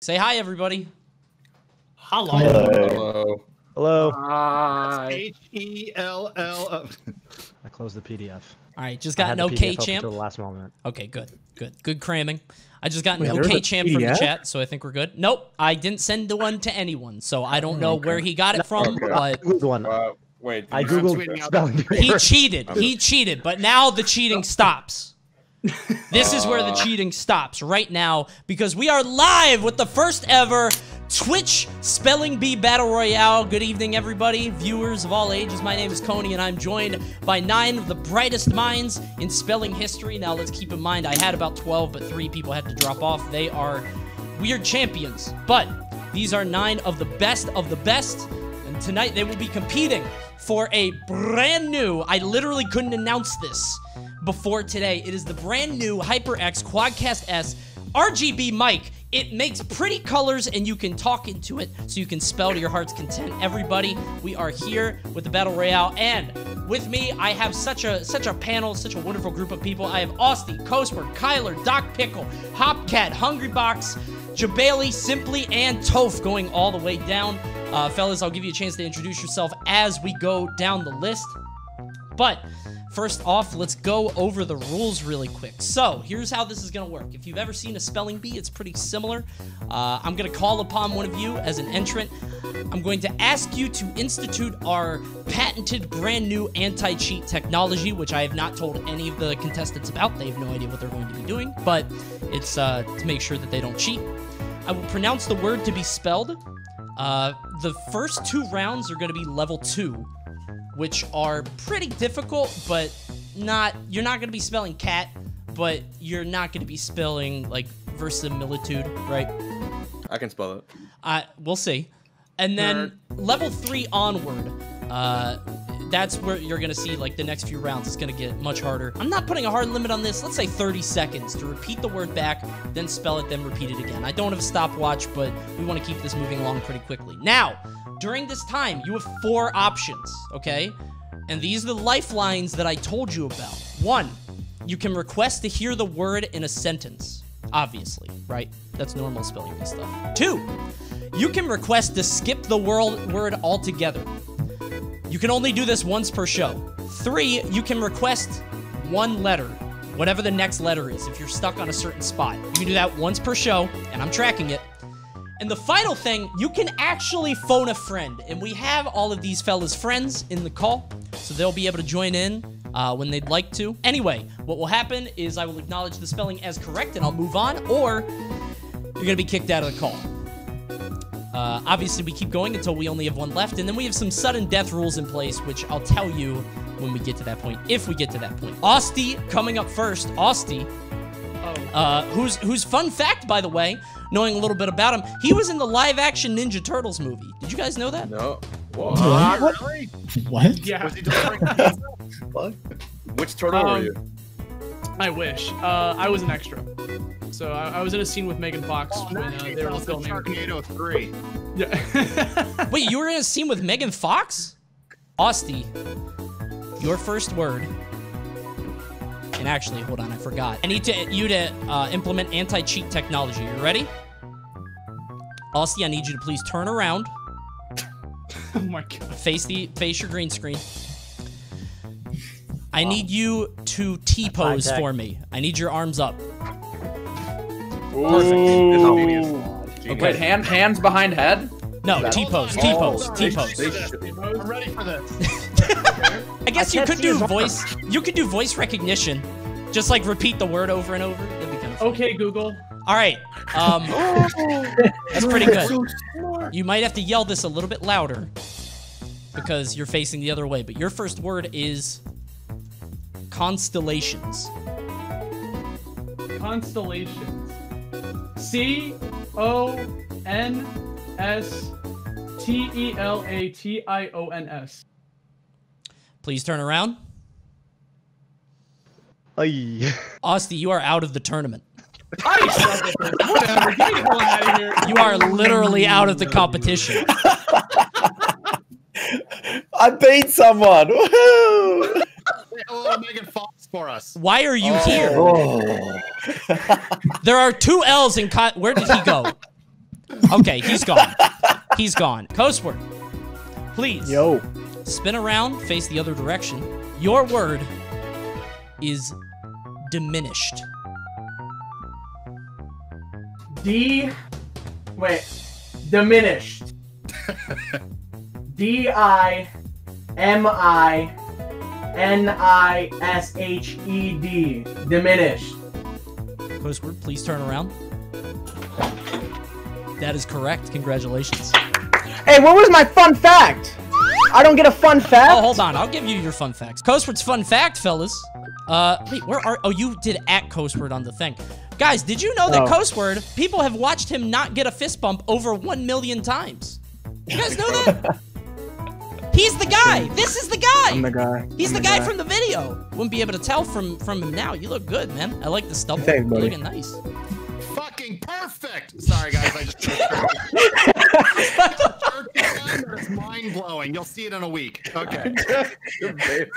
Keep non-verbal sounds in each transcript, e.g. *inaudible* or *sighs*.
Say hi, everybody. Hello. Hello. Hello. Hi. H E L L. *laughs* I closed the PDF. All right, just got an okay champ. until the last moment. Okay, good, good, good cramming. I just got an Wait, okay a champ from the chat, so I think we're good. Nope, I didn't send the one to anyone, so I don't know where he got it from, Okay. but Googled one. Uh, wait. I googled tweeting spelling he cheated. He cheated, but now the cheating *laughs* stops. This is where the uh. cheating stops right now because we are live with the first ever Twitch Spelling Bee Battle Royale. Good evening, everybody, viewers of all ages. My name is Coney, and I'm joined by nine of the brightest minds in spelling history. Now, let's keep in mind, I had about 12, but three people had to drop off. They are weird champions, but these are nine of the best of the best. And tonight they will be competing for a brand new, I literally couldn't announce this before today. It is the brand new HyperX Quadcast S RGB mic. It makes pretty colors and you can talk into it so you can spell to your heart's content. Everybody, we are here with the Battle Royale and with me I have such a such a panel, such a wonderful group of people. I have Austin, Coastward, Cuyler, Doc Pickle, Hopcat, Hungry Box, Jebailey, Simply, and Toph going all the way down. Uh, fellas, I'll give you a chance to introduce yourself as we go down the list. But first off, let's go over the rules really quick. So here's how this is gonna work. If you've ever seen a spelling bee, it's pretty similar. Uh, I'm gonna call upon one of you as an entrant. I'm going to ask you to institute our patented brand new anti-cheat technology, which I have not told any of the contestants about. They have no idea what they're going to be doing, but it's uh, to make sure that they don't cheat. I will pronounce the word to be spelled. Uh, the first two rounds are going to be level two, which are pretty difficult, but not. You're not going to be spelling cat, but you're not going to be spelling like verisimilitude, right? I can spell it. Uh, we'll see. And then level three onward, uh, that's where you're gonna see like the next few rounds. It's gonna get much harder. I'm not putting a hard limit on this. Let's say 30 seconds to repeat the word back, then spell it, then repeat it again. I don't have a stopwatch, but we want to keep this moving along pretty quickly. Now, during this time, you have four options, okay? And these are the lifelines that I told you about. One, you can request to hear the word in a sentence. Obviously, right? That's normal spelling and stuff. Two, you can request to skip the word altogether. You can only do this once per show. Three, you can request one letter, whatever the next letter is, if you're stuck on a certain spot. You can do that once per show, and I'm tracking it. And the final thing, you can actually phone a friend. And we have all of these fellas' friends in the call, so they'll be able to join in uh, when they'd like to. Anyway, what will happen is I will acknowledge the spelling as correct and I'll move on, or you're to be kicked out of the call. Uh, obviously, we keep going until we only have one left, and then we have some sudden death rules in place, which I'll tell you when we get to that point, if we get to that point. Austy coming up first. Austy, uh, who's who's fun fact, by the way, knowing a little bit about him, he was in the live-action Ninja Turtles movie. Did you guys know that? No. Whoa. Uh, really? What? Yeah. Was he delivering pizza? *laughs* Which turtle were Um, you? I wish. Uh, I was an extra. So I, I was in a scene with Megan Fox Oh, when uh, they were was the filming. Sharknado 3. Yeah. *laughs* Wait, you were in a scene with Megan Fox? Austy, your first word. And actually, hold on, I forgot. I need to you to uh, implement anti-cheat technology. You ready? Austy, I need you to please turn around, *laughs* oh my god. face the face your green screen. I need you to T pose for me. I need your arms up. Perfect. Wait, hand, hands behind head? No, T pose, Oh, T pose, T pose. should- I'm ready for this. I guess you could do his arm. voice. You could do voice recognition. Just like repeat the word over and over. That'd be kind of. Okay, Google. All right. Um, *laughs* that's pretty good. You might have to yell this a little bit louder because you're facing the other way. But your first word is constellations. Constellations. C O N S T E L A T I O N S. Please turn around. Ay. Austin, you are out of the tournament. I suck at this. Whatever. Get the hell out of here. You are literally out of the competition. *laughs* I beat someone! Woohoo! Oh, Megan Fox for us. Why are you oh. here? Oh. There are two L's in. Con- Where did he go? Okay, he's gone. He's gone. Coastward, please Yo. Spin around, face the other direction. Your word is diminished. D. Wait. Diminished. D I M I N I S H E D. Diminished. Coastward, please turn around. That is correct. Congratulations. Hey, what was my fun fact? I don't get a fun fact. Oh, hold on. I'll give you your fun facts. Coastward's fun fact, fellas. Uh, wait, where are? Oh, you did at Coastward on the thing. Guys, did you know that Oh. Coastward? People have watched him not get a fist bump over one million times. You guys know that? *laughs* He's the guy. This is the guy. I'm the guy. He's I'm the guy from the video. Wouldn't be able to tell from from him now. You look good, man. I like the stubble. Thanks, You're buddy. looking nice. Fucking perfect. Sorry, guys. I just. It's mind blowing. You'll see it in a week. Okay. *laughs*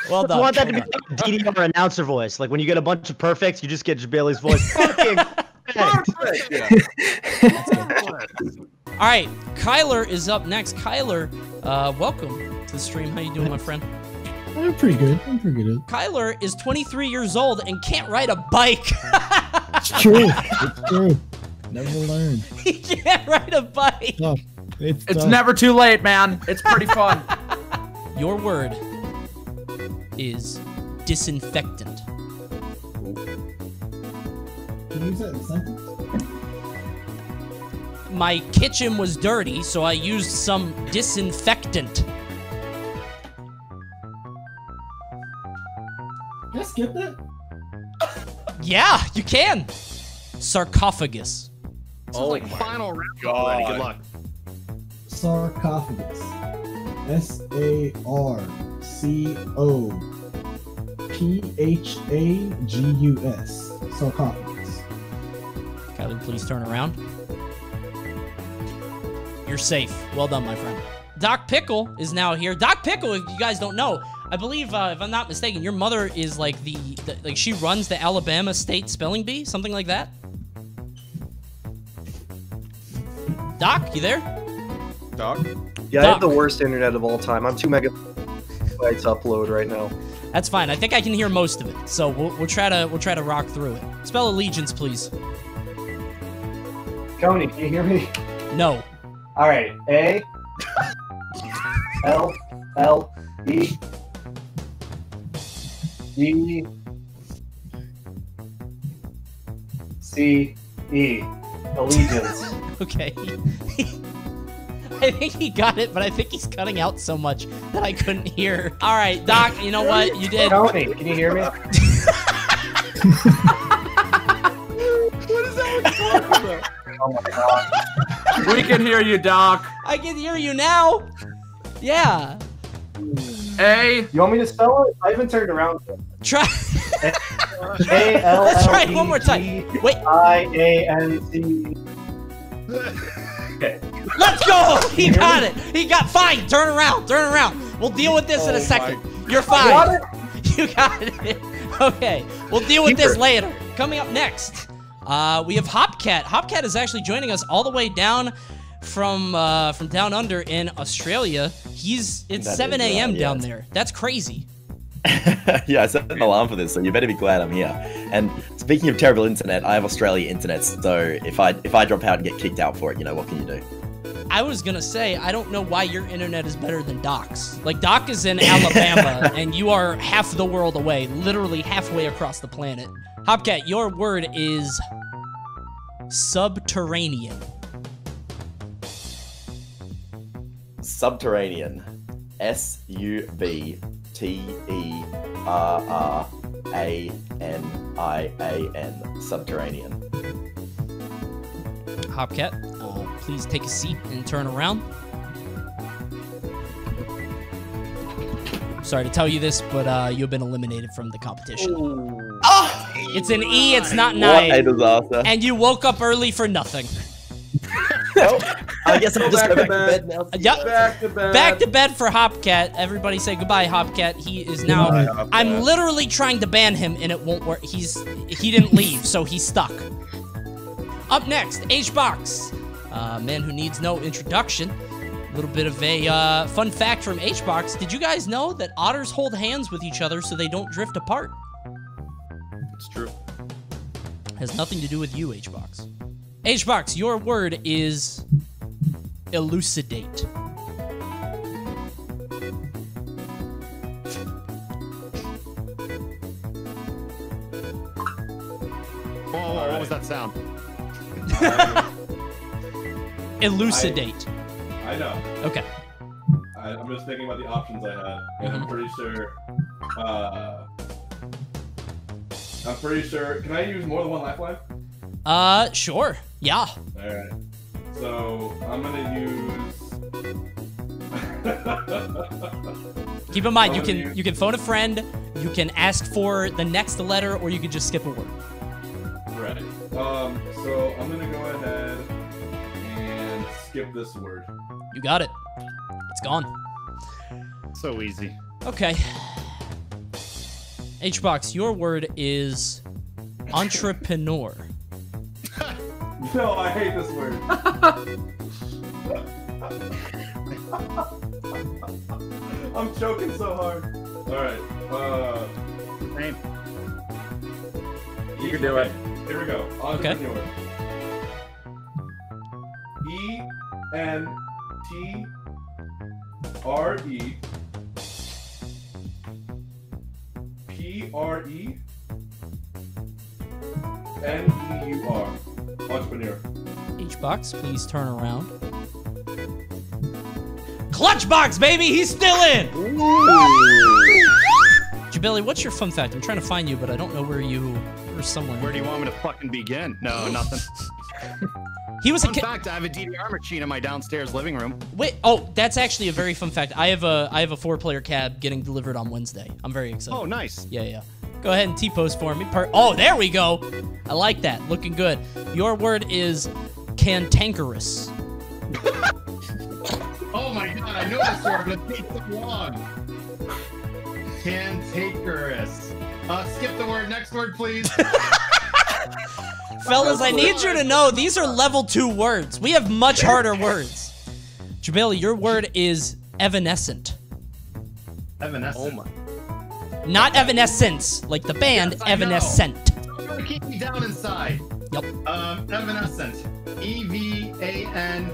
Well done. I want that to be done. like a DDR announcer voice. Like when you get a bunch of perfects, you just get Bailey's voice. Fucking perfect. Yeah. All right, Cuyler is up next. Cuyler, uh, welcome to the stream. How you doing, my friend? I'm pretty good. I'm pretty good. Cuyler is 23 years old and can't ride a bike. It's true. It's true. Never learned. he *laughs* can't ride a bike. Tough. It's, It's never too late, man. It's pretty *laughs* fun. Your word is disinfectant. Can you use that in a sentence? My kitchen was dirty, so I used some disinfectant. Can I skip that? *laughs* Yeah, you can. Sarcophagus. Oh like my final round God. already. Good luck. Sarcophagus. S A R C O P H A G U S. Sarcophagus. Cuyler, please turn around. You're safe. Well done, my friend. Doc Pickle is now here. Doc Pickle, if you guys don't know, I believe, uh, if I'm not mistaken, your mother is like the, the like she runs the Alabama State Spelling Bee, something like that. Doc, you there? Doc. Yeah, I have the worst internet of all time. I'm two megabytes upload right now. That's fine. I think I can hear most of it, so we'll, we'll try to we'll try to rock through it. Spell allegiance, please. Coney, can you hear me? No. All right. A L L E D C E. Allegiance. *laughs* Okay. *laughs* I think he got it, but I think he's cutting out so much that I couldn't hear. All right, Doc. You know what? You did. Coney, can you hear me? *laughs* What is that with? Oh my god. we can hear you, Doc. I can hear you now. Yeah. A. You want me to spell it? I haven't turned around yet. Try. A L Let's *laughs* try it one more E time. G Wait. I A N C. Let's go. He got it. He got fine. Turn around. Turn around. We'll deal with this in Oh a my second. You're Got fine. it? *laughs* You got it. Okay. We'll deal with this later. Coming up next, uh, we have Hopcat. Hopcat is actually joining us all the way down from uh, from down under in Australia. He's it's That 7 uh, a.m. down it's- there. That's crazy. *laughs* yeah, I set an alarm for this, so you better be glad I'm here. And speaking of terrible internet, I have Australia internet, so if I if I drop out and get kicked out for it, you know what can you do? I was gonna say I don't know why your internet is better than Doc's. Like Doc is in Alabama, *laughs* and you are half the world away, literally halfway across the planet. Hopcat, your word is subterranean. Subterranean. S U B T E R R A N I A N. Subterranean. Hopcat, uh, please take a seat and turn around. Sorry to tell you this, but uh, you've been eliminated from the competition. Oh! It's an E, it's not an What a I. disaster. And you woke up early for nothing. Well, I guess I'll just Back go to back to bed. bed now. Yep. Back to bed. Back to bed for Hopcat. Everybody say goodbye, Hopcat. He is now. Goodbye, I'm literally trying to ban him, and it won't work. He's he didn't leave, so he's stuck. Up next, H box. uh, man who needs no introduction. A little bit of a uh, fun fact from HBox. Did you guys know that otters hold hands with each other so they don't drift apart? It's true. Has nothing to do with you, HBox. HBox, your word is elucidate. Whoa, whoa, what was that sound? *laughs* Elucidate. I know. Okay. I, I'm just thinking about the options I had, and I'm pretty sure. Uh, I'm pretty sure. Can I use more than one lifeline? Uh, sure. Yeah. All right. So I'm gonna use. *laughs* Keep in mind, you can use- you can phone a friend, you can ask for the next letter, or you can just skip a word. Right. Um. So I'm gonna go ahead and skip this word. You got it. It's gone. So easy. Okay. HBox, your word is entrepreneur. *laughs* No, I hate this word. *laughs* I'm choking so hard. All right. Uh. Same. You can do it. Here we go. Okay. Entrepreneur. E N T R E P R E N E U R. Entrepreneur. HBox, please turn around. Clutchbox, baby, he's still in. Jebailey, what's your fun fact? I'm trying to find you, but I don't know where you are somewhere. Where do you want me to fucking begin? No, *laughs* nothing. He was a Fun kid. fact, I have a DDR machine in my downstairs living room. Wait, oh, that's actually a very fun fact. I have a I have a four player cab getting delivered on Wednesday. I'm very excited. Oh, nice. Yeah, yeah. Go ahead and T post for me. Per- oh, there we go. I like that. Looking good. Your word is cantankerous. *laughs* Oh my god, I know this word, but it takes so long. Cantankerous. Uh, skip the word. Next word, please. *laughs* Fellas, I need you to know these are level two words. We have much harder words. Jebailey, your word is evanescent. Evanescent. Oh my. Not evanescence, like the band Yes, I know. Evanescent. Don't keep me down inside. Yep. Um, evanescent. E V A N.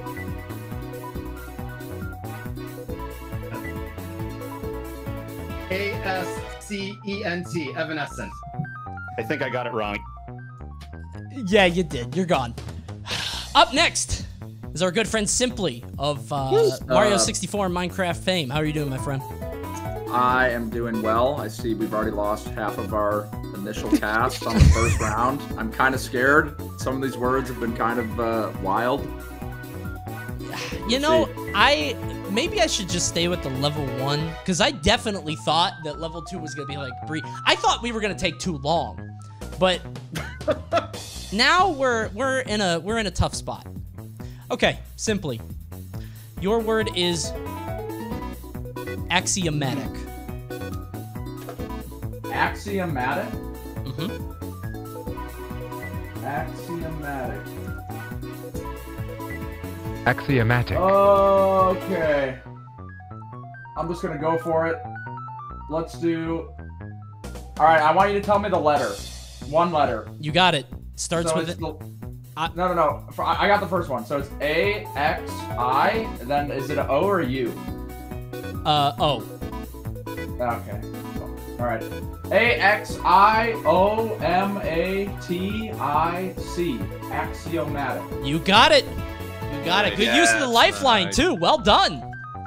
A S C E N T. Evanescent. I think I got it wrong. Yeah, you did. You're gone. *sighs* Up next is our good friend Simply of uh, Mario 64 and Minecraft fame. How are you doing, my friend? I am doing well. I see we've already lost half of our initial cast on the first *laughs* round. I'm kind of scared. Some of these words have been kind of uh, wild. You know, I maybe I should just stay with the level one because I definitely thought that level two was gonna be like brief. I thought we were gonna take too long, but *laughs* now we're we're in a we're in a tough spot. Okay, simply, your word is axiomatic. Axiomatic. hmm Axiomatic. Axiomatic. Okay. I'm just gonna go for it. Let's do. All right, I want you to tell me the letter. One letter. You got it. Starts So with it's it. the- no, no, no. I I got the first one. So it's A X I. Then is it O or a U? Uh oh. Okay. All right. A X I O M A T I C. Axiomatic. You got it. You got it. Good use of the lifeline nice. too. Well done.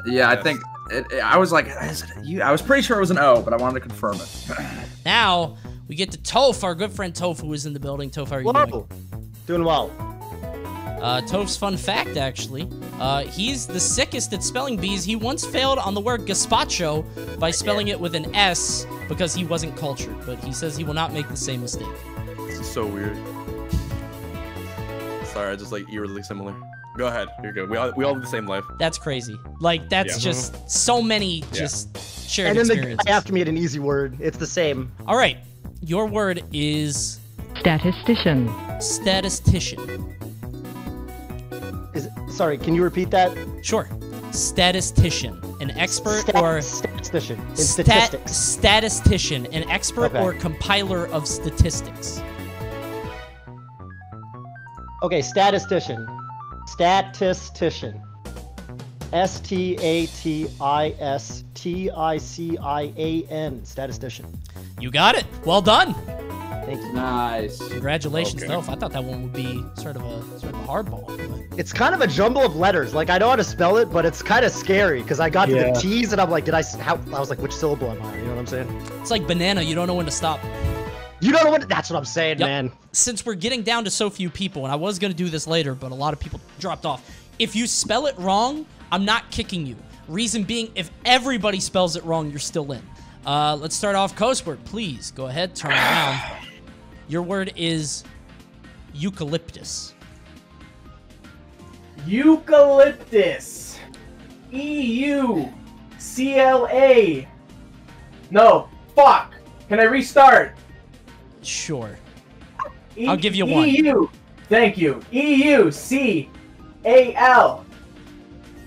Yeah, I think it, it- I was like, is it a U? I was pretty sure it was an O, but I wanted to confirm it. Now we get to Toph, our good friend Toph, who is in the building. Toph, how are you doing? Doing well. Uh, Toph's fun fact, actually, uh, he's the sickest at spelling bees. He once failed on the word gazpacho by spelling it with an S because he wasn't cultured, but he says he will not make the same mistake. This is so weird. Sorry, I just like eerily similar. Go ahead. You're good. We all we all live the same life. That's crazy. Like that's Yeah. just so many Yeah. just shared and then the experiences. guy after me had an easy word. It's the same. All right, your word is Statistician. statistician. Sorry, can you repeat that? Sure. Statistician, an expert Stat- or statistician in stat- statistics. statistician, an expert Okay. or compiler of statistics. Okay, statistician. Statistician. S T A T I S T I C I A N. Statistician. You got it. Well done. Thank you. Nice. Congratulations, Okay. Toph. I thought that one would be sort of a sort of a hardball. It's kind of a jumble of letters. Like I know how to spell it, but it's kind of scary because I got to the T's and I'm like, did I? How? I was like, which syllable am I? You know what I'm saying? It's like banana. You don't know when to stop. You don't know what? That's what I'm saying, Yep. man. Since we're getting down to so few people, and I was gonna do this later, but a lot of people dropped off. If you spell it wrong, I'm not kicking you. Reason being, if everybody spells it wrong, you're still in. Uh, let's start off Coastward. Please go ahead, turn around. Your word is eucalyptus. Eucalyptus. E U C L A. No, fuck. Can I restart? Sure. E- I'll give you one. EU. Thank you. E U C A L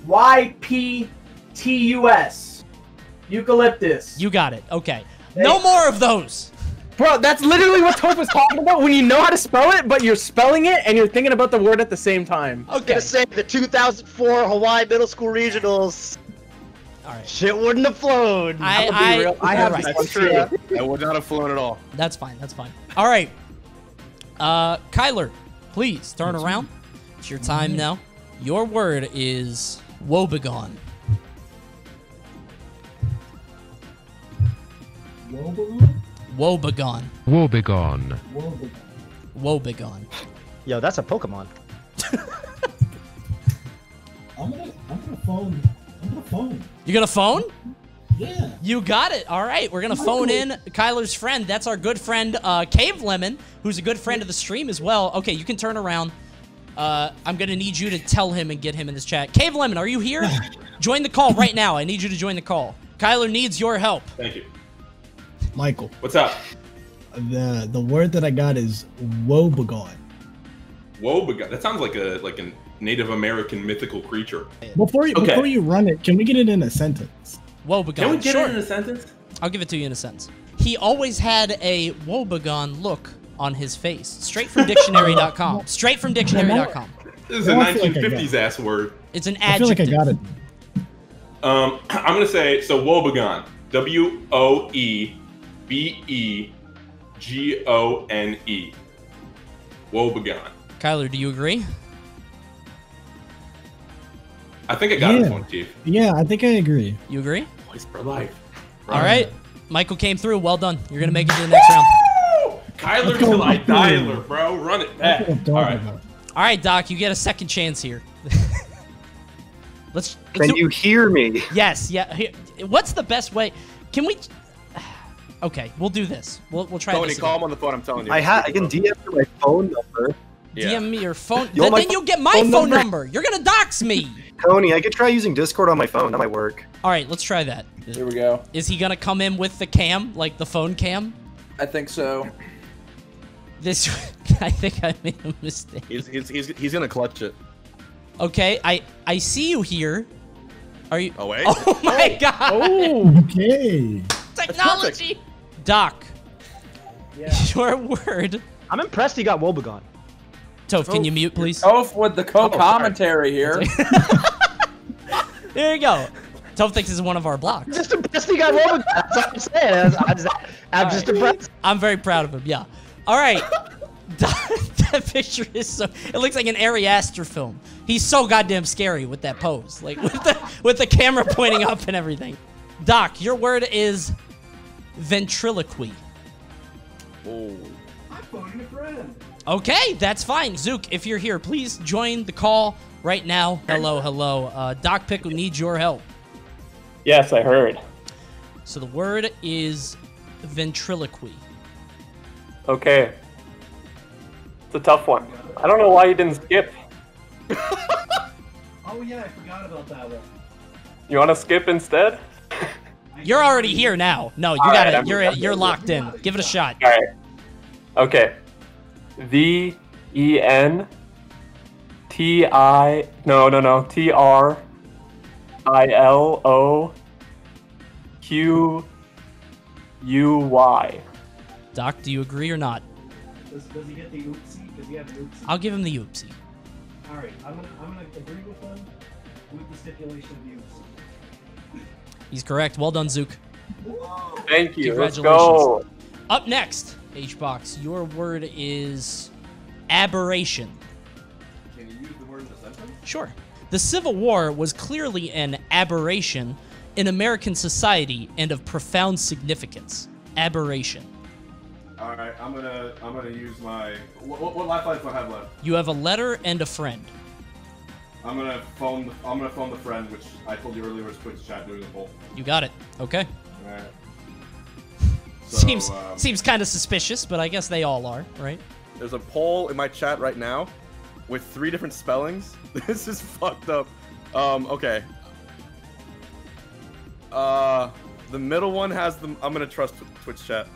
Y P T U S. Eucalyptus. You got it. Okay. No more of those. Bro, that's literally what Toph was talking about when you know how to spell it, but you're spelling it and you're thinking about the word at the same time. I was gonna say the 2004 Hawaii Middle School Regionals. All right. Shit wouldn't have flown. I, I'll I. I have right. this That's true. I would not have flown at all. That's fine. That's fine. All right. Uh, Cuyler, please turn around. It's your time now. Your word is woebegone. Woebegone. Woebegone. Woebegone. Yo, that's a Pokemon. I'm gonna, I'm gonna phone. I'm gonna phone. You gonna phone? Yeah. You got it. All right, we're gonna phone in Cuyler's friend. That's our good friend, uh, Cave Lemon, who's a good friend of the stream as well. Okay, you can turn around. Uh, I'm gonna need you to tell him and get him in this chat. Cave Lemon, are you here? *laughs* join the call right now. I need you to join the call. Cuyler needs your help. Thank you. Michael, What's up? the the word that I got is woebegone. Woebegone. That sounds like a like a Native American mythical creature. Before you Okay. before you run it, can we get it in a sentence? Woebegone. Can we get sure. it in a sentence? I'll give it to you in a sense. He always had a woebegone look on his face. Straight from dictionary.com. *laughs* Straight from dictionary.com. This is a Well, I feel like 1950s ass word. It's an I feel like I adjective. got it. Um, *clears throat* I'm gonna say so. Woebegone. W O E B E G O N E. Woebegone. Cuyler, do you agree? I think I got this Yeah. one, Chief. Yeah, I think I agree. You agree? Voice for life. All right. Michael came through. Well done. You're going to make it to the next round. Cuyler Let's go, till I let's die, go. bro. Run it back. what I'm talking All right. about. All right, Doc, you get a second chance here. *laughs* let's, let's Can do- you hear me? Yes, yeah. Here, what's the best way? Can we *sighs* Okay, we'll do this. We'll we'll try Coney, this. call again. him on the phone. I'm telling you. I ha- I can DM you my phone number. Yeah. DM me your phone. You then then you'll get my phone phone number? number. You're going to dox me. Coney, I could try using Discord on my phone. That might work. All right, let's try that. Here we go. Is he going to come in with the cam, like the phone cam? I think so. This *laughs* I think I made a mistake. He's, he's, he's, he's gonna clutch it. Okay, I I see you here. Are you Oh wait. *laughs* Oh my oh. god. Oh, okay. *laughs* Technology. Doc. Your word. I'm impressed he got Woebegone. Toph, can you mute, please? Toph with the co-commentary here. There you go. Toph thinks this is one of our blocks. Just impressed he got Woebegone. That's what I'm saying. I'm, I'm just, I'm just impressed. I'm very proud of him. Yeah. All right. *laughs* that picture is so. It looks like an Ari Aster film. He's so goddamn scary with that pose, like with the with the camera pointing up and everything. Doc, your word is ventriloquy. Oh. I'm phoning a friend. Okay, that's fine. Zook, if you're here, please join the call right now. Hello, hello. Uh, Doc Pickle needs your help. Yes, I heard. So the word is ventriloquy. Okay. It's a tough one. I don't know why you didn't skip. *laughs* Oh yeah, I forgot about that one. You want to skip instead? *laughs* You're already here now. No, you All got right, it. I'm- You're I'm- you're locked in. Give it a shot. All right. Okay. V E N T I no no no T R I L O Q U Y. Doc, do you agree or not? Does, does he get the oopsie? Does he have an oopsie? I'll give him the oopsie. All right, I'm gonna I'm gonna agree with him with the stipulation of the oopsie. He's correct. Well done, Zook. Thank you. Let's Congratulations. go. Up next, HBox, your word is aberration. Can you use the word in the sentence? Sure. The Civil War was clearly an aberration in American society and of profound significance. Aberration. All right, I'm gonna I'm gonna use my what, what, what lifelines do I have left? You have a letter and a friend. I'm gonna phone the, I'm gonna phone the friend, which I told you earlier was Twitch chat doing the poll. You got it. Okay. All right. seems um, seems kind of suspicious, but I guess they all are, right? There's a poll in my chat right now with three different spellings. *laughs* This is fucked up. Um, okay. Uh, the middle one has the. I'm gonna trust Twitch chat.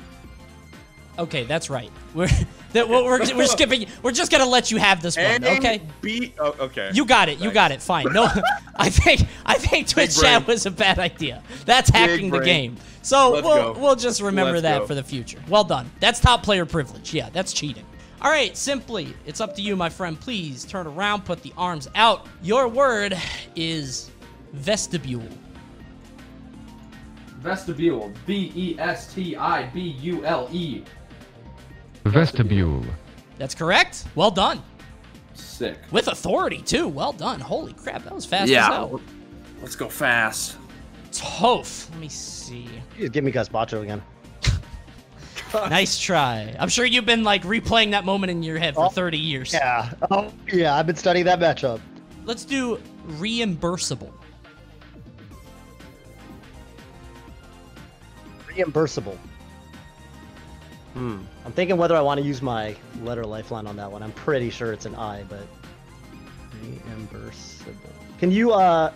Okay, that's right. We're *laughs* that we're, we're, we're skipping. We're just gonna let you have this one, okay? B. Oh, okay. You got it. You got it. Fine. No, *laughs* *laughs* I think I think Twitch chat was a bad idea. That's hacking the game. So Let's we'll go. we'll just remember Let's that go. for the future. Well done. That's top player privilege. Yeah, that's cheating. All right, simply, it's up to you, my friend. Please turn around, put the arms out. Your word is vestibule. Vestibule. B E S T I B U L E. Vestibule. That's correct. Well done. Sick. With authority too. Well done. Holy crap, that was fast as yeah. hell. Let's go fast. Toph. Let me see. Just give me gazpacho again. *laughs* nice try. I'm sure you've been like replaying that moment in your head for 30 years. Yeah. Oh, yeah. I've been studying that matchup. Let's do reimbursable. Reimbursable. Hmm. I'm thinking whether I want to use my letter lifeline on that one. I'm pretty sure it's an I, but reimbursable. Can you uh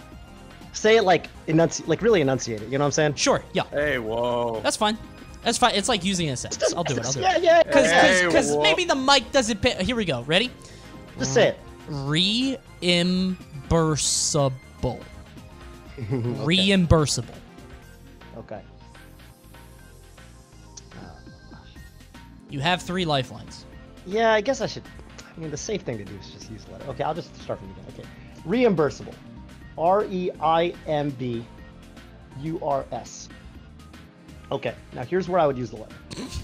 say it like enunci- like really enunciate it? You know what I'm saying? Sure. Yeah. Hey, whoa. That's fine. That's fine. It's like using a sentence. *laughs* I'll do it. I'll do Yeah, it. yeah. Because Hey, because wha- maybe the mic doesn't pick. Here we go. Ready? Just say it. Reimbursable. *laughs* Reimbursable. Okay. You have three lifelines. Yeah, I guess I should. I mean, the safe thing to do is just use the letter. Okay, I'll just start from the beginning. Okay. Reimbursable. R E I M B U R S. Okay, now here's where I would use the letter.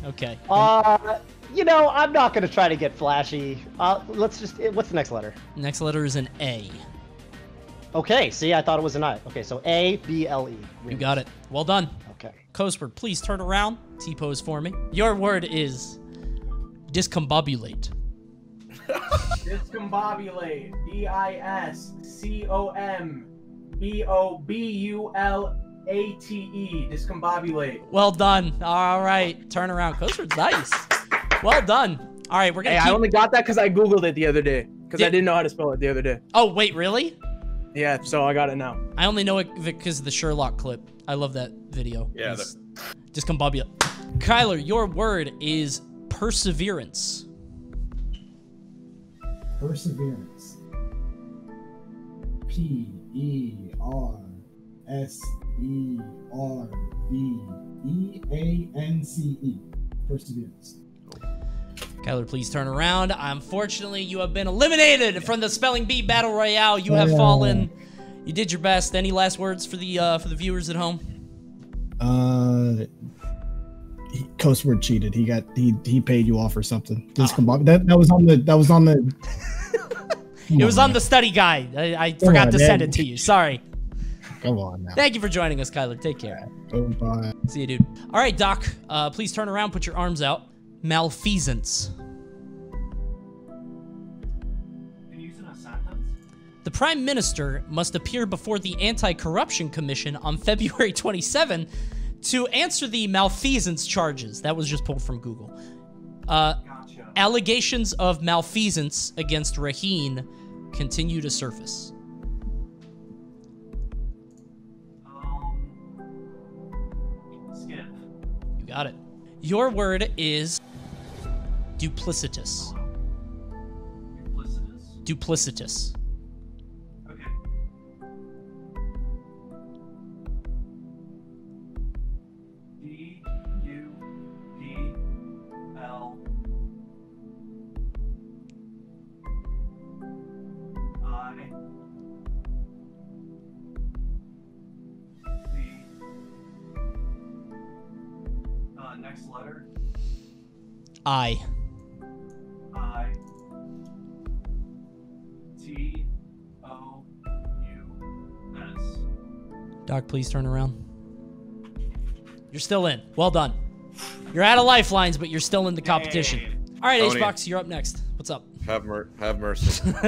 Okay. Uh, you know, I'm not going to try to get flashy. Uh, let's just. What's the next letter? Next letter is an A. Okay, see, I thought it was an I. Okay, so A B L E. You got it. Well done. Okay. Cosper, please turn around. T pose for me. Your word is discombobulate. Discombobulate. D I S C O M B O B U L A T E. Discombobulate. Well done. All right. Turn around. Cosper's nice. Well done. All right, we're gonna Hey, keep. I only got that because I googled it the other day because Yeah. I didn't know how to spell it the other day. Oh wait, really? Yeah, so I got it now. I only know it because of the Sherlock clip. I love that video. Yeah, It's discombobulate. Cuyler, your word is perseverance. Perseverance. P E R S E R V E A N C E. Perseverance. Cuyler, please turn around. Unfortunately, you have been eliminated from the Spelling Bee Battle Royale. You have fallen. You did your best. Any last words for the uh, for the viewers at home? Uh, he, Coastward cheated. He got he he paid you off or something. Ah. That that was on the that was on the. *laughs* It was on the study guide. I, I forgot on, to man. send it to you. Sorry. Come on now. Thank you for joining us, Cuyler. Take care. Oh, bye. See you, dude. All right, Doc. Uh, please turn around. Put your arms out. Malfeasance. The Prime Minister must appear before the Anti Corruption Commission on February *laughs* 27 to answer the malfeasance charges. That was just pulled from Google. Uh, Allegations of malfeasance against Raheen continue to surface. Skip. You got it. Your word is duplicitous. Duplicitous. D next letter. I. I T O U S. Doc, please turn around. You're still in. Well done. You're out of lifelines, but you're still in the competition. All right, Coney. H-Box, you're up next. What's up? Have mer- have mercy. *laughs*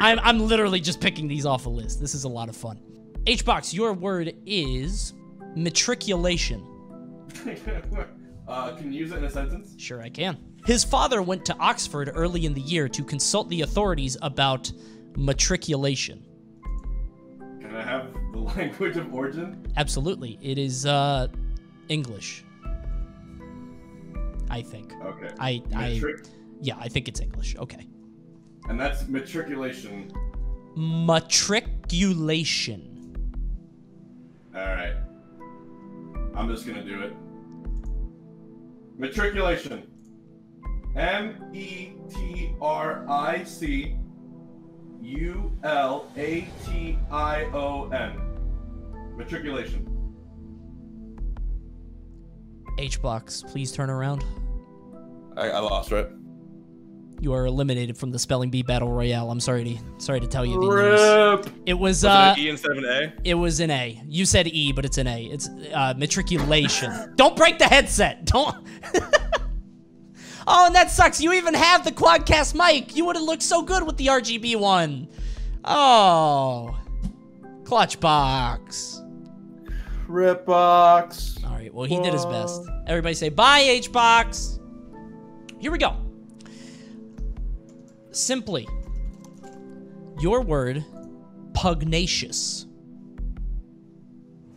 I'm. I'm literally just picking these off a list. This is a lot of fun. H-Box, your word is matriculation. *laughs* uh, can you use it in a sentence? Sure, I can. His father went to Oxford early in the year to consult the authorities about matriculation. Can I have the *laughs* language of origin? Absolutely. It is uh English. I think. Okay. I I Yeah, I think it's English. Okay. And that's matriculation. Matriculation. All right. I'm just gonna do it. Matriculation. M E T R I C U L A T I O N. Matriculation. H-Box, please turn around. I, I lost, right? You are eliminated from the spelling bee battle royale. I'm sorry to sorry to tell you the Rip. news. It was Was uh it an E instead of an A? It was an A. You said E, but it's an A. It's uh, matriculation. *laughs* Don't break the headset. Don't. *laughs* oh, and that sucks. You even have the quadcast mic. You would have looked so good with the RGB one. Oh, clutch box. Rip box. All right. Well, he did his best. Everybody say bye, H box. Here we go. Simply, your word, pugnacious.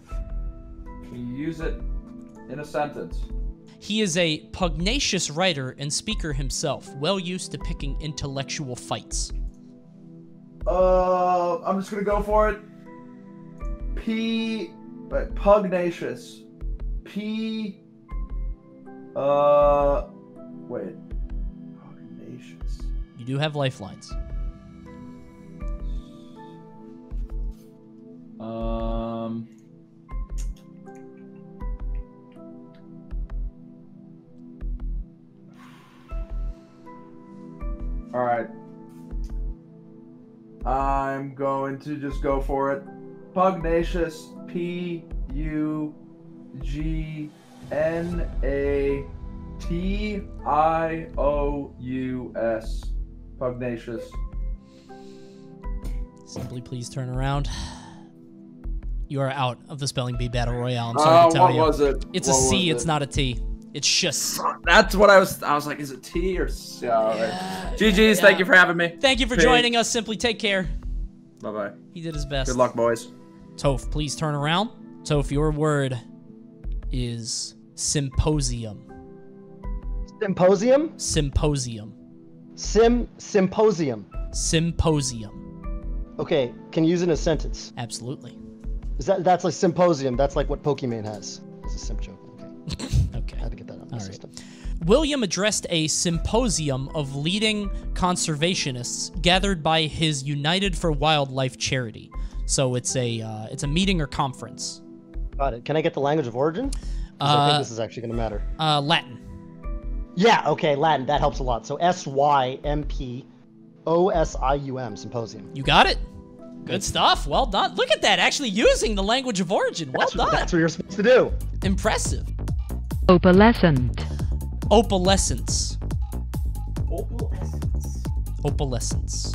Can you use it in a sentence? He is a pugnacious writer and speaker himself, well used to picking intellectual fights. Uh, I'm just gonna go for it. P, but pugnacious. P. Uh, wait. Do have lifelines. Um. All right. I'm going to just go for it. Pugnacious. P U G N A T I O U S. Pugnacious. Simply please turn around. You are out of the spelling bee battle royale. I'm sorry Uh, to tell what you. was it? It's What a C, it's it? not a T. It's just. That's what I was. I was like, is it T or C? All right. GG's. Thank you for having me. Thank you for Peace. joining us. Simply take care. Bye bye. He did his best. Good luck, boys. Toph, please turn around. Toph, your word is symposium. Symposium? Symposium. Sim symposium. Symposium. Okay, can you use it in a sentence? Absolutely. Is that that's like symposium? That's like what Pokemon has. It's a simp joke. Okay. *laughs* okay. I had to get that out of the All right. system. William addressed a symposium of leading conservationists gathered by his United for Wildlife charity. So it's a uh, it's a meeting or conference. Got it. Can I get the language of origin? 'Cause I Uh, think this is actually going to matter. Uh, Latin. Yeah. Okay. Latin. That helps a lot. So S Y M P O S I U M symposium. You got it. Good stuff. Well done. Look at that. Actually using the language of origin. Well done. That's what you're supposed to do. Impressive. Opalescent. Opalescence. Opalescence. Opalescence.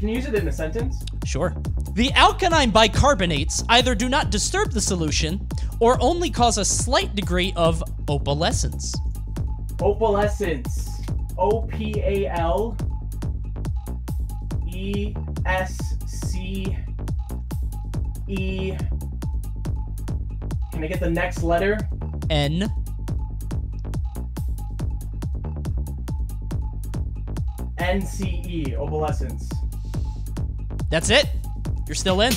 You use it in a sentence. Sure. The alkaline bicarbonates either do not disturb the solution or only cause a slight degree of opalescence. Opalescence. O P A L E S C E. Can I get the next letter? N. N C E. Opalescence. That's it. You're still in.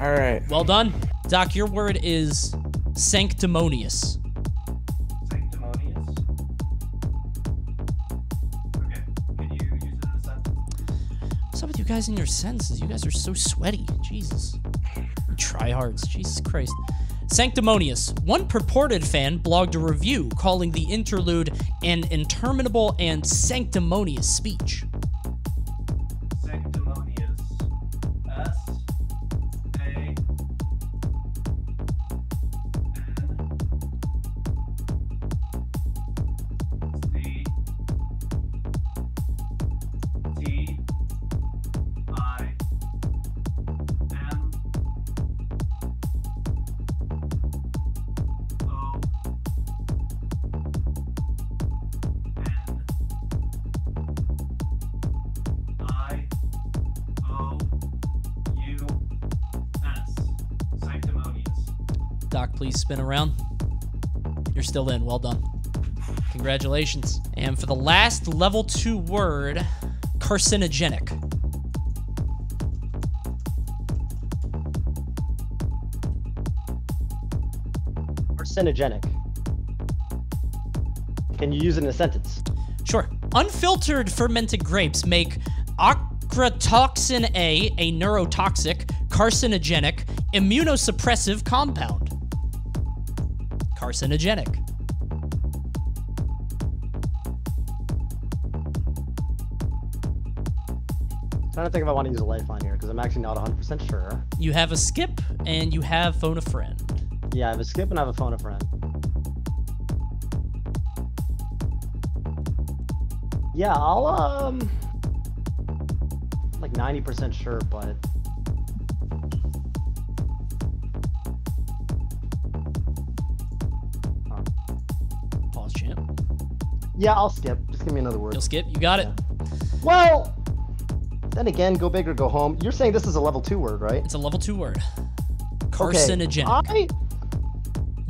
All right. Well done, Doc. Your word is sanctimonious. Sanctimonious. Okay. Can you use it in a sentence? What's up with you guys in your senses? You guys are so sweaty. Jesus. Tryhards. Jesus Christ. Sanctimonious. One purported fan blogged a review calling the interlude an interminable and sanctimonious speech. Please spin around. You're still in. Well done. Congratulations. And for the last level two word, carcinogenic. Carcinogenic. Can you use it in a sentence? Sure. Unfiltered fermented grapes make ochratoxin A a neurotoxic, carcinogenic, immunosuppressive compound. Carcinogenic. trying to think if I want to use a lifeline here because I'm actually not 100% sure. You have a skip and you have phone a friend. Yeah, I have a skip and I have a phone a friend. Yeah, I'll um like 90% sure, but yeah, I'll skip. Just give me another word. You'll skip. You got it. Well, then again, go big or go home. You're saying this is a level two word, right? It's a level two word. Okay, Carcinogenic. I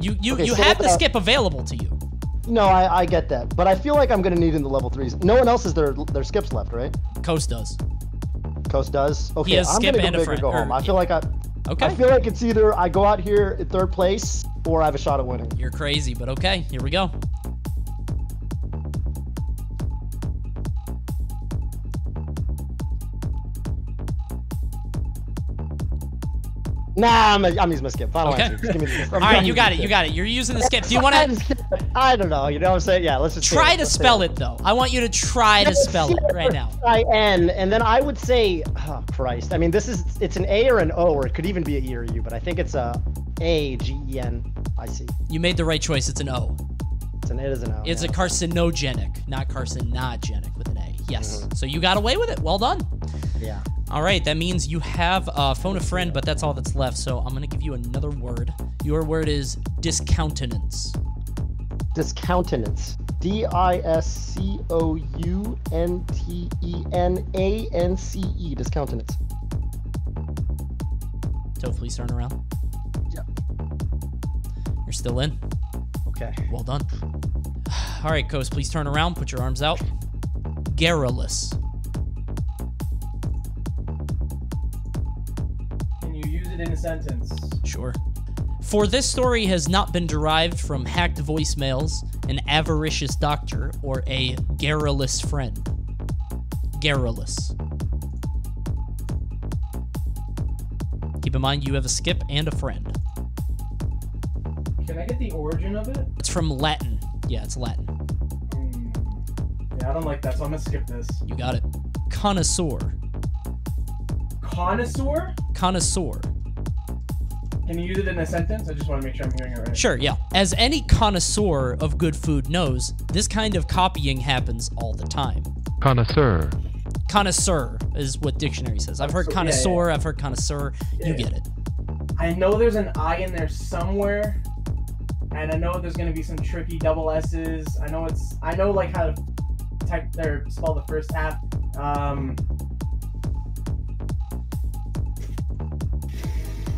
You you Okay, you so have the skip available to you. no, I, I get that, but I feel like I'm gonna need in the level threes. No one else has their their skips left, right? Coast does. Coast does. Okay, I'm gonna go a big or go or- home. Er, I feel like I. Okay. I feel like it's either I go out here in third place or I have a shot at winning. You're crazy, but okay. Here we go. Nah, I'm, I'm using my skip. Final Okay. answer. Just give me the- *laughs* All right, you got it. You got it. You're using the skip. Do you want to *laughs* I don't know. You know what I'm saying? Yeah, let's just try to Let's spell it though? I want you to try to spell it right now. I N, and then I would say, oh Christ. I mean, this is it's an A or an O, or it could even be a E or U, but I think it's a A G E N I C. You made the right choice. It's an O. It's an it is an O. It's yeah. a carcinogenic, not carcinogenic with an A. Yes. Mm-hmm. So you got away with it. Well done. Yeah. All right. That means you have uh, phone a friend, but that's all that's left. So I'm gonna give you another word. Your word is discountenance. Discountenance. D I S C O U N T E N A N C E. Discountenance. So please turn around. Yeah. You're still in. Okay. Well done. *sighs* All right, Coast, please turn around. Put your arms out. Garrulous. Can you use it in a sentence? Sure. For this story has not been derived from hacked voicemails, an avaricious doctor, or a garrulous friend. Garrulous. Keep in mind you have a skip and a friend. Can I get the origin of it? It's from Latin. Yeah, it's Latin. Yeah, I don't like that, so I'm gonna skip this. You got it. Connoisseur. Connoisseur? Connoisseur. Can you use it in a sentence? I just want to make sure I'm hearing it right. Sure, yeah. As any connoisseur of good food knows, this kind of copying happens all the time. Connoisseur. Connoisseur is what dictionary says. I've heard Yeah, yeah. connoisseur, I've heard connoisseur. You get it. I know there's an I in there somewhere, and I know there's gonna be some tricky double S's. I know it's. I know like how to type or spell the first half. Um,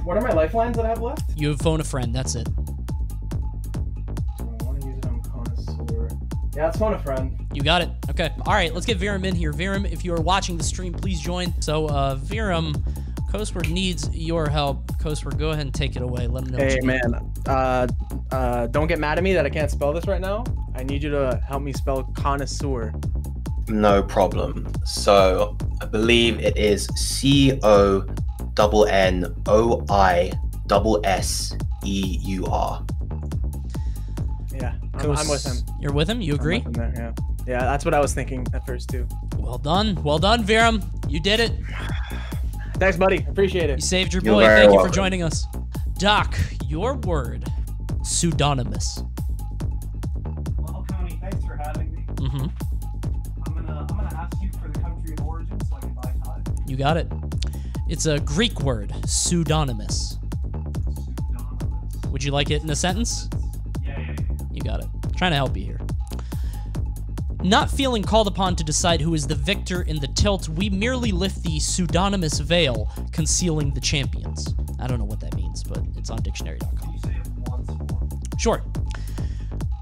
what are my lifelines that I have left? You have phone a friend, that's it. I want to use it on connoisseur. Yeah, let's phone a friend. You got it. Okay. Okay. All right. Let's get Viram in here. Viram, if you are watching the stream, please join. So, uh, Viram, Coastward needs your help. Coastward, go ahead and take it away. Let him know. what Hey you man, uh, uh, don't get mad at me that I can't spell this right now. I need you to help me spell connoisseur. No problem. So I believe it is C O double N O I double S E U R. Yeah, I'm, I'm with him. You're with him. You I'm agree? with him there, yeah. Yeah, that's what I was thinking at first too. Well done. Well done, Viram. You did it. Thanks, buddy. Appreciate it. You saved your You're boy. very Thank you for joining us. Doc, your word. Pseudonymous. Mm-hmm. I'm gonna I'm gonna ask you for the country of origin so I can buy time. You got it. It's a Greek word, pseudonymous. Would you like it in a sentence? Yeah, yeah, yeah. You got it. Trying to help you here. Not feeling called upon to decide who is the victor in the tilt, we merely lift the pseudonymous veil concealing the champions. I don't know what that means, but it's on dictionary.com. You say it once more. Sure.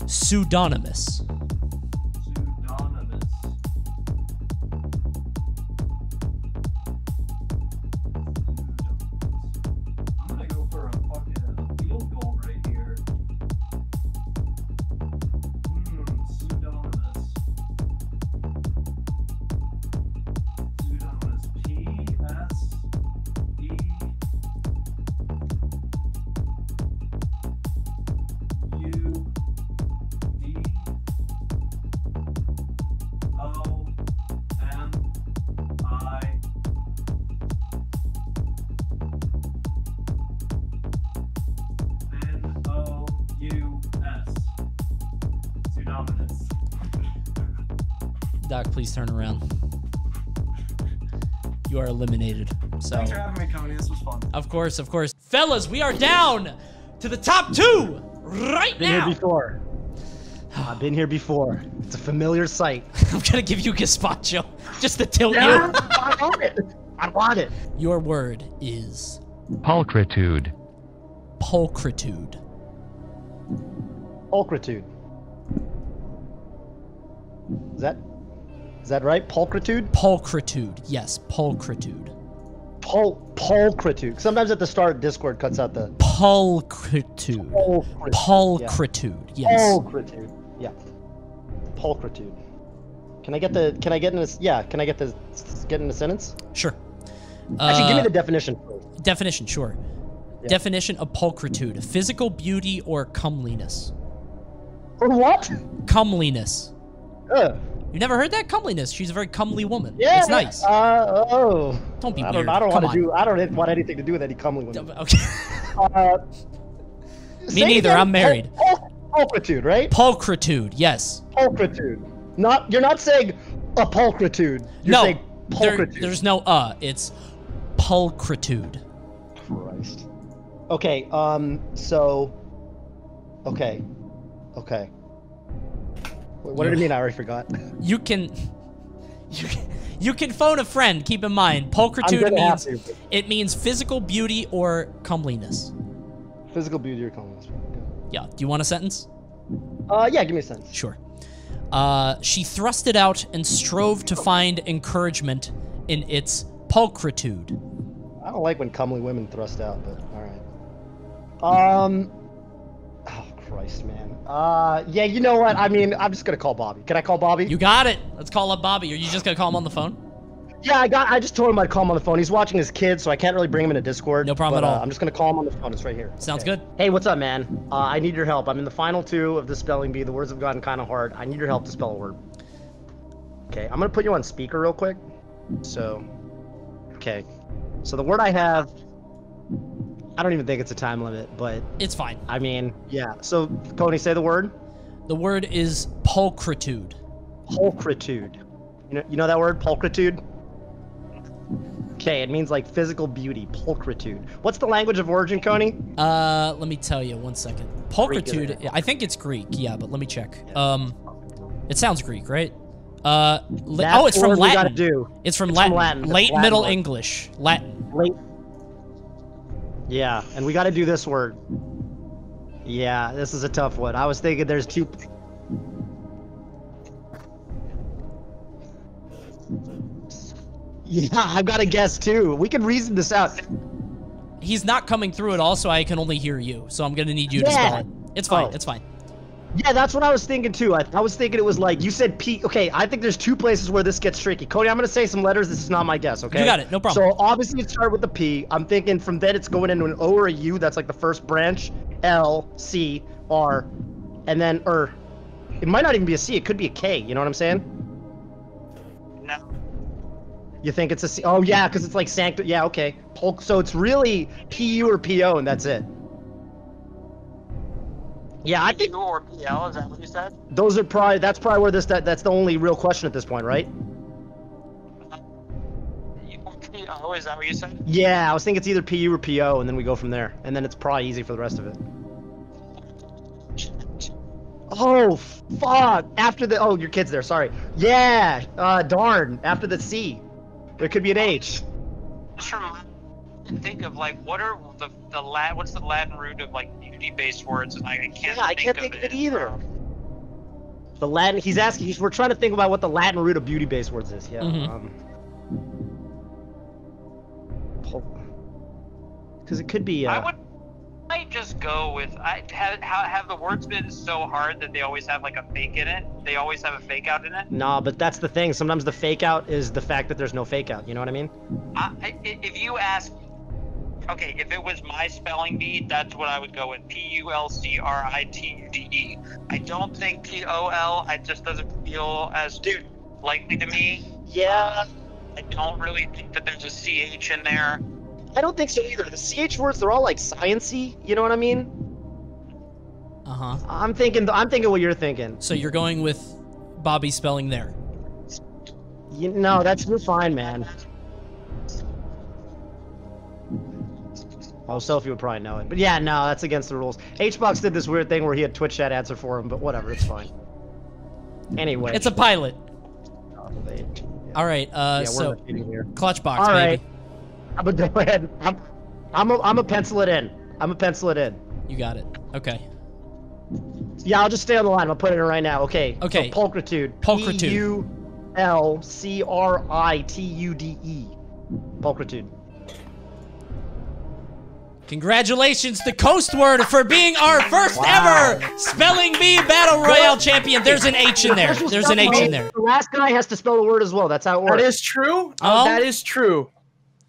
Pseudonymous. Pseudonymous. Doc, please turn around. You are eliminated. So, Thanks for having me, Coney. This was fun. of course, of course. Fellas, we are down to the top two right Been now. here before. I've been here before. It's a familiar sight. *laughs* I'm gonna give you gazpacho just to tilt Yeah, you. I want it. I want it. Your word is Pulchritude. pulchritude. Pulchritude. Is that is that right? Pulchritude? Pulchritude. Yes, pulchritude. Pul pulchritude. Sometimes at the start, Discord cuts out the Pulchritude. Pulchritude. Pulchritude. Yes. Pulchritude. Yeah. Pulchritude. Can I get the? Can I get in this? Yeah. Can I get the? Get in a sentence? Sure. Actually, give me Uh, the definition first. Definition, sure. Yeah. Definition of pulchritude: physical beauty or comeliness. Or what? Comeliness. Ugh. You never heard that? Comeliness. She's a very comely woman. Yeah. It's nice. Uh, oh. Don't be I weird. don't, I don't want to do. I don't want anything to do with any comely women. *laughs* Okay. Uh, Me neither. I'm married. Pul- pulchritude, right? Pulchritude. Yes. Pulchritude. Not. You're not saying a pulchritude. You're no. saying there- pulchritude. there's no uh. It's pulchritude. Christ. Okay. Um. So. Okay. Okay. What did it mean? I already forgot. You can. You, can, you can phone a friend. Keep in mind, pulchritude means it means physical beauty or comeliness. Physical beauty or comeliness. Yeah. Do you want a sentence? Uh. Yeah. Give me a sentence. Sure. Uh, she thrust it out and strove to find encouragement in its pulchritude. I don't like when comely women thrust out, but all right. Um. Christ, man. Uh. Yeah. You know what? I mean, I'm just gonna call Bobby. Can I call Bobby? You got it. Let's call up Bobby. Are you just gonna call him on the phone? Yeah, I got. I just told him I'd call him on the phone. He's watching his kids, so I can't really bring him into Discord. No problem but, at uh, all. I'm just gonna call him on the phone. It's right here. Sounds Okay. good. Hey, what's up, man? Uh, I need your help. I'm in the final two of the spelling bee. The words have gotten kind of hard. I need your help to spell a word. Okay, I'm gonna put you on speaker real quick. So, okay. So the word I have, I don't even think it's a time limit, but It's fine. I mean, yeah. So, Pony, say the word. The word is pulchritude. Pulchritude. You know, you know that word, pulchritude. Okay, it means like physical beauty, pulchritude. What's the language of origin, Coney? Uh, let me tell you one second. Pulchritude. I think it's Greek. Yeah, but let me check. Um, it sounds Greek, right? Uh, oh, it's from word we gotta Latin. do. It's from It's from Latin. Latin. Late Latin Middle word. English. Latin. Late. Yeah, and we got to do this word. Yeah, this is a tough one. I was thinking there's two. *laughs* Yeah, I've got to guess too. We can reason this out. He's not coming through at all, so I can only hear you. So I'm gonna need you to Yeah. spell it. It's fine. Oh. It's fine. Yeah, that's what I was thinking too. I, I was thinking it was like you said P. Okay, I think there's two places where this gets tricky. Cody, I'm gonna say some letters. This is not my guess. Okay. You got it, no problem. So obviously it started with the P. I'm thinking from then it's going into an O or a U. That's like the first branch. L C R, and then er. It might not even be a C. It could be a K. You know what I'm saying? No. You think it's a C? Oh yeah, because it's like sanctum. Yeah, okay. Polk. So it's really P U or P O, and that's it. Yeah, I think or PL, is that what you said? those are probably that's probably where this that, that's the only real question at this point, right? PO, is that what you said? Yeah, I was thinking it's either PU or PO, and then we go from there, and then it's probably easy for the rest of it. Oh fuck! After the oh, your kid's there. Sorry. Yeah. Uh, darn. After the C, there could be an H. Just from think of like what are the the lat what's the Latin root of like beauty based words and I, I can't Yeah, I can't of think of it either. The Latin. He's asking. He's, we're trying to think about what the Latin root of beauty-based words is. Yeah. Mhm. Um, because it could be. Uh, I would might just go with I have have the words been so hard that they always have like a fake in it. They always have a fake out in it. Nah, but that's the thing. Sometimes the fake out is the fact that there's no fake out. You know what I mean? I, I, if you ask, okay, if it was my spelling bee, that's what I would go with. P U L C R I T U D E. I don't think P O L. It just doesn't feel as dude likely to me. Yeah. I don't really think that there's a C H in there. I don't think so either. The ch words, they're all like sciency. You know what I mean? Uh huh. I'm thinking. I'm thinking what you're thinking. So you're going with Bobby spelling there. You, no, that's you're fine, man. Oh, Sophie would probably know it, but yeah, no, that's against the rules. Hbox did this weird thing where he had Twitch chat answer for him, but whatever, it's fine. Anyway, It's a pilot. Oh, they- All right. Uh, Yeah, so repeating here. clutch box, All baby. I'm gonna go ahead. I'm, I'm, a, I'm a pencil it in. I'm a pencil it in. You got it. Okay. Yeah, I'll just stay on the line. I'll put it in right now. Okay. Okay. So pulchritude. Pulchritude. P U L C R I T U D E. Pulchritude. Congratulations to Coastward for being our first Wow. ever Spelling Bee Battle Royale champion. There's an H in there. There's an H in there. The last guy has to spell the word as well. That's how it works. That is true. Oh. Oh, that is true.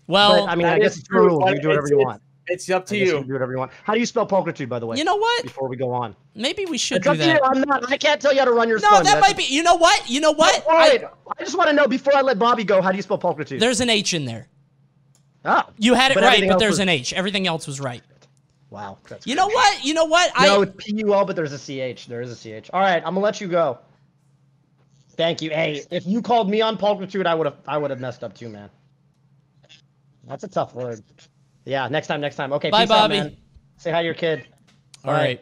Well, But, I mean, that I guess it's your rules. but You do whatever you want. It's up to I guess you. can do whatever you want. How do you spell pulchritude, by the way? You know what? Before we go on. Maybe we should It's do up to you. that. I'm not. I can't tell you how to run your No, spelling. that That's- might be. You know what? You know what? Wait, wait, I just want to know before I let Bobby go. How do you spell pulchritude? There's an H in there. Oh, You had it But right, but there's was- an H. Everything else was right. Wow. That's You know what? You know what? I no, it's P U L, but there's a C H. There is a C H. All right, I'm gonna let you go. Thank you. Hey, if you called me on pulchritude, I would have. I would have messed up too, man. That's a tough word. Yeah. Next time. Next time. Okay. Bye, peace out, Bobby. man. Say hi to your kid. All right.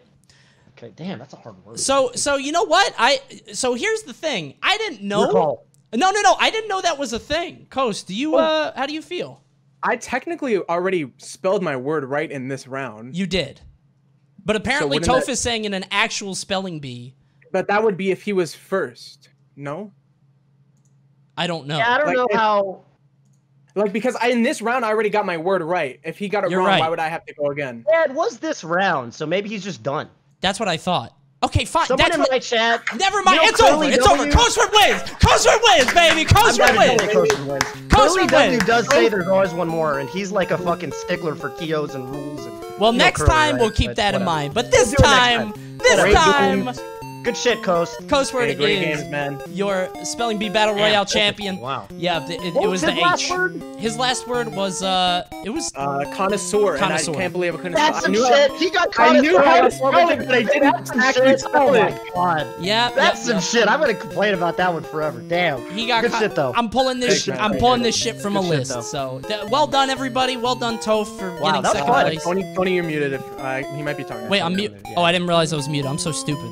Okay. Damn, that's a hard word. So so you know what? I so here's the thing. I didn't know. No, no, no. I didn't know that was a thing. Coast, do you uh how do you feel? I technically already spelled my word right in this round. You did. But apparently wouldn't Toph that- is saying in an actual spelling bee. But that would be if he was first. No? I don't know. Yeah, I don't Like, know if- how. Like because I in this round I already got my word right. If he got it You're wrong, right. why would I have to go again? Yeah, it was this round, so maybe he's just done. That's what I thought. Okay, fine. Someone That's in what, my chat. Never mind. You know, it's over. Curly It's over. W- Coastward wins. Coastward wins, baby. Coastward wins. Coastward wins. Curly W does say there's always one more, and he's like a fucking stickler for TOs and rules. And, Well, you know next time right? we'll keep that in mind. But We'll this it next time, this Great time, games. Good shit, Coast. Coastward Hey, great is games, man. your spelling bee battle royale okay. champion. Wow. Yeah, th- it, What it was was the his last H. word? His last word was uh, it was Uh, connoisseur, Connoisseur. and I can't believe I couldn't. That's I some knew shit. I, He got I knew how to spell it, but I did didn't That's some actually shit. spell Oh it. my god. yeah. That's yeah, some yeah. shit. I'm gonna complain about that one forever. Damn. He got good caught- shit though. I'm pulling this. Thanks, Sh- man. I'm pulling this shit from a Good shit, list. though. so th- well done, everybody. Well done, Toph, for Wow, getting that was second fun. place. Tony, Tony, you're muted. If uh, he might be talking. Wait, I'm mute. Oh, I didn't realize I was muted. I'm so stupid.